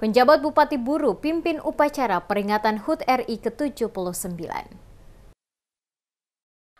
Penjabat Bupati Buru pimpin upacara peringatan HUT RI ke-79.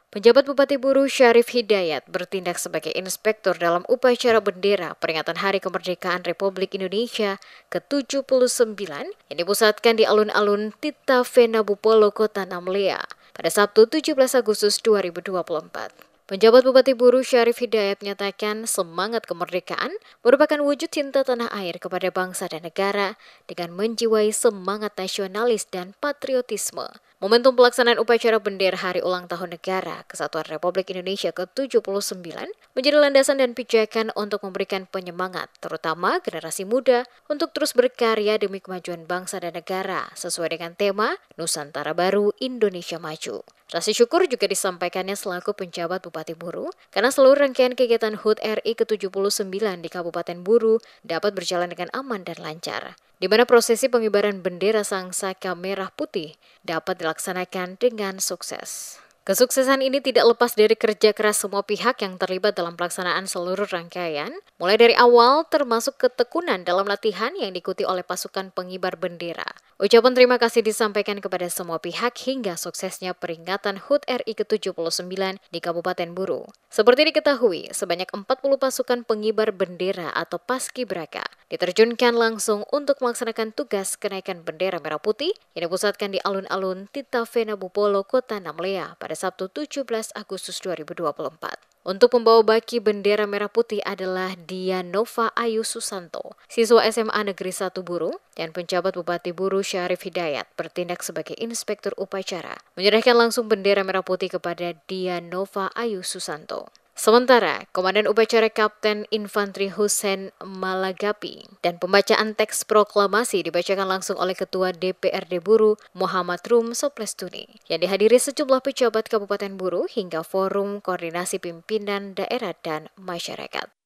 Penjabat Bupati Buru Syarif Hidayat bertindak sebagai inspektur dalam upacara bendera peringatan Hari Kemerdekaan Republik Indonesia ke-79 yang dipusatkan di alun-alun Tita Vena Bupolo, Kota Namlea pada Sabtu 17 Agustus 2024. Penjabat Bupati Buru Syarif Hidayat menyatakan semangat kemerdekaan merupakan wujud cinta tanah air kepada bangsa dan negara dengan menjiwai semangat nasionalis dan patriotisme. Momentum pelaksanaan upacara bendera Hari Ulang Tahun Negara Kesatuan Republik Indonesia ke-79 menjadi landasan dan pijakan untuk memberikan penyemangat, terutama generasi muda, untuk terus berkarya demi kemajuan bangsa dan negara sesuai dengan tema Nusantara Baru Indonesia Maju. Rasa syukur juga disampaikannya selaku penjabat Bupati Buru karena seluruh rangkaian kegiatan HUT RI ke-79 di Kabupaten Buru dapat berjalan dengan aman dan lancar di mana prosesi pengibaran bendera sang saka merah putih dapat dilaksanakan dengan sukses. Kesuksesan ini tidak lepas dari kerja keras semua pihak yang terlibat dalam pelaksanaan seluruh rangkaian, mulai dari awal termasuk ketekunan dalam latihan yang diikuti oleh pasukan pengibar bendera. Ucapan terima kasih disampaikan kepada semua pihak hingga suksesnya peringatan HUT RI ke-79 di Kabupaten Buru. Seperti diketahui, sebanyak 40 pasukan pengibar bendera atau paskibraka diterjunkan langsung untuk melaksanakan tugas kenaikan bendera merah putih yang dipusatkan di alun-alun Tita Vena Bupolo, Kota Namlea pada Sabtu 17 Agustus 2024. Untuk pembawa baki bendera merah putih adalah Dianova Ayu Susanto, siswa SMA Negeri 1 Buru, dan penjabat Bupati Buru Syarif Hidayat bertindak sebagai inspektur upacara, menyerahkan langsung bendera merah putih kepada Dianova Ayu Susanto. Sementara, Komandan Upacara Kapten Infanteri Hussein Malagapi dan pembacaan teks proklamasi dibacakan langsung oleh Ketua DPRD Buru Muhammad Rum Soplestuni yang dihadiri sejumlah pejabat Kabupaten Buru hingga forum koordinasi pimpinan daerah dan masyarakat.